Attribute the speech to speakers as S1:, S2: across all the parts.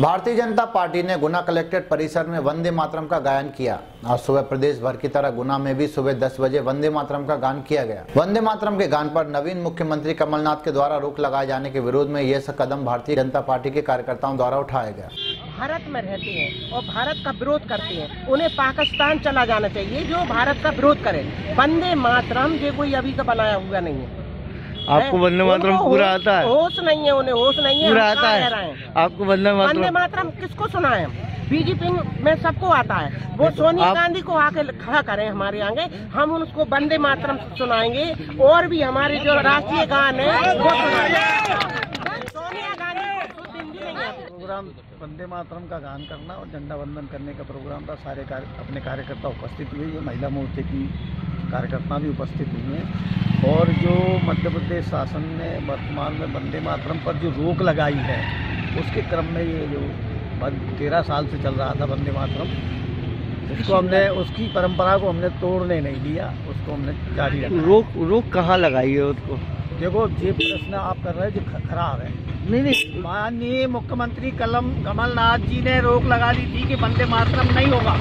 S1: Bharatiya Janata party ने गुना collectorate परिसर में वंदे मातरम का गायन किया। आज सुबह प्रदेश भर की तरह गुना में भी सुबह 10 बजे वंदे मातरम का गान किया गया। वंदे मातरम के गान पर नवीन मुख्यमंत्री कमलनाथ के द्वारा रोक लगाए जाने के विरोध में यह कदम भारतीय जनता पार्टी के कार्यकर्ताओं द्वारा उठाया गया
S2: भारत में रहती हैं और भारत का विरोध करते हैं। उन्हें पाकिस्तान चला जाना चाहिए, जो भारत का विरोध करे। वंदे मातरम, ये कोई अभी का बनाया हुआ नहीं है।
S3: आपको? वंदे मातरम पूरा
S2: होश-
S3: आता है।
S2: होश नहीं है उन्हें होश नहीं है
S3: पूरा आता है।
S2: हैं?
S3: आपको वंदे
S2: वंदे
S3: मातरम
S2: मातरम किसको सुनाए हम? बीजेपी में सबको आता है। वो सोनिया
S3: आप-
S2: गांधी को आके खड़ा करें हमारे आगे। हम उनको वंदे मातरम सुनाएँगे। और भी हमारे जो राष्ट्रीय गान है वो सुनाएँगे। सोनिया गांधी
S4: प्रोग्राम वंदे मातरम का गान करना और झंडा वंदन करने का प्रोग्राम था सारे कार्य अपने कार्यकर्ता उपस्थित हुए। ये महिला मोर्चे की कार्यकर्ता भी उपस्थित हुए हैं। और जो मध्य प्रदेश शासन ने वर्तमान में वंदे मातरम पर जो रोक लगाई है उसके क्रम में ये जो तेरह साल से चल रहा था वंदे मातरम उसको हमने उसकी परंपरा को हमने तोड़ने नहीं दिया उसको हमने जारी रखा।
S3: रोक रोक कहाँ लगाई है उसको?
S4: देखो ये प्रश्न आप कर रहे हैं जो खराब है।
S3: नहीं नहीं।
S4: माननीय मुख्यमंत्री कलम कमलनाथ जी ने रोक लगा दी थी कि वंदे मातरम नहीं होगा।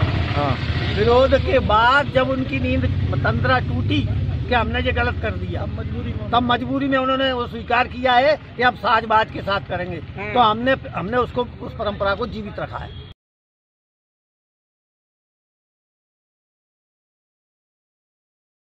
S4: विरोध के बाद जब उनकी नींद तंत्रा टूटी कि हमने ये गलत कर दिया मजबूरी में तब मजबूरी में उन्होंने वो स्वीकार किया है कि अब साजबाज के साथ करेंगे। तो हमने हमने उसको उस परंपरा को जीवित रखा है।